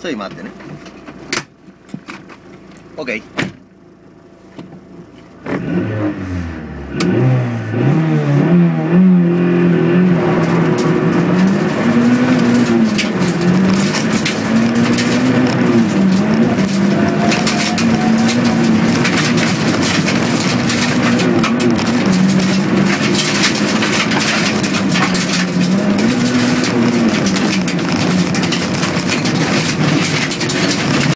ちょい待ってね。OK